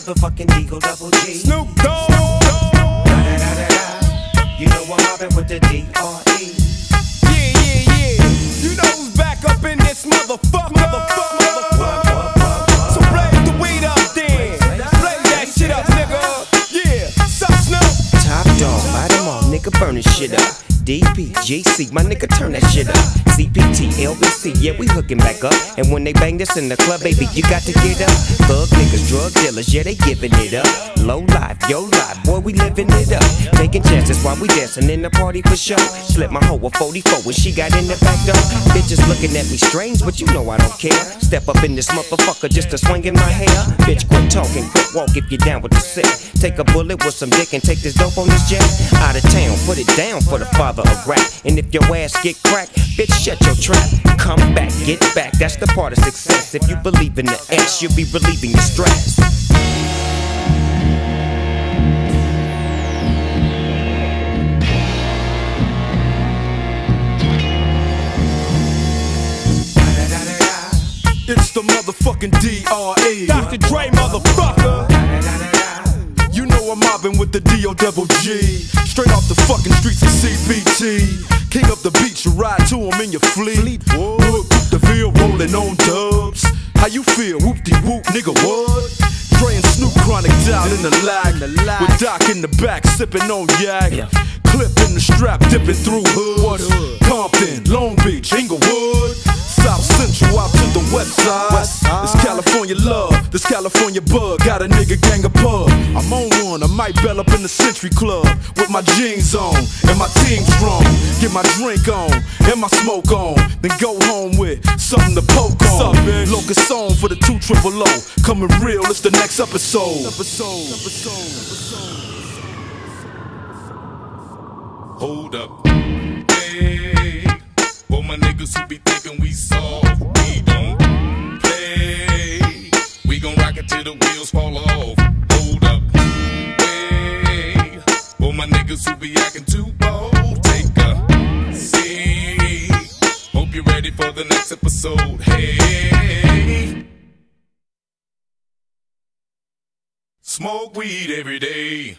motherfucking D.O. Double G. Snoop Dogg. Da-da-da-da-da. You know I'm mobbing with the D.R.E. Yeah, yeah, yeah. You know who's back up in this motherfucker. Motherfucker, motherfucker. So blaze the weed up then. Blaze that shit up, nigga. Yeah. Sup, Snoop? Top dog, bite them all, nigga, burn this shit up. DP, GC, my nigga, turn that shit up. CPT, LBC, yeah, we hooking back up. And when they bang this in the club, baby, you got to get up. Thug niggas, drug dealers, yeah, they giving it up. Low life, yo life, boy, we living it up. Taking chances while we dancing in the party for show. Slip my hoe a 44 when she got in the back door. Bitches looking at me strange, but you know I don't care. Step up in this motherfucker just to swing in my hair. Bitch, quit talking, quit walk if you're down with the sick. Take a bullet with some dick and take this dope on this jet. Out of town, put it down for the father of rap. And if your ass get cracked, bitch, shut your trap. Come back, get back, that's the part of success. If you believe in the X, you'll be relieving your stress. It's the motherfucking D.R.E. Dr. Dre, motherfucker. You know I'm mobbing with the D.O. double G. Straight off the fucking streets of CPT. King up the beach, you ride to him in your fleet. Look, the field rolling on dubs. How you feel? Whoop de whoop, nigga, what? And Snoop chronic down in the lag. With Doc in the back, sipping on yak. Clip in the strap, dipping through hoods. Compton, Long Beach, Inglewood. South Central out to the west side. This California love, this California bug. Got a nigga gang of pub. I'm on one, I might bell up in the Century Club with my jeans on and my team strong. Get my drink on and my smoke on. Then go home with something to poke on. What's up, bitch? Locust song for the two triple O. Coming real, it's the next episode. Episode. Hold up. Hey, till the wheels fall off. Hold up. Hey, for my niggas who be acting too bold, take a seat. Hope you're ready for the next episode. Hey. Smoke weed every day.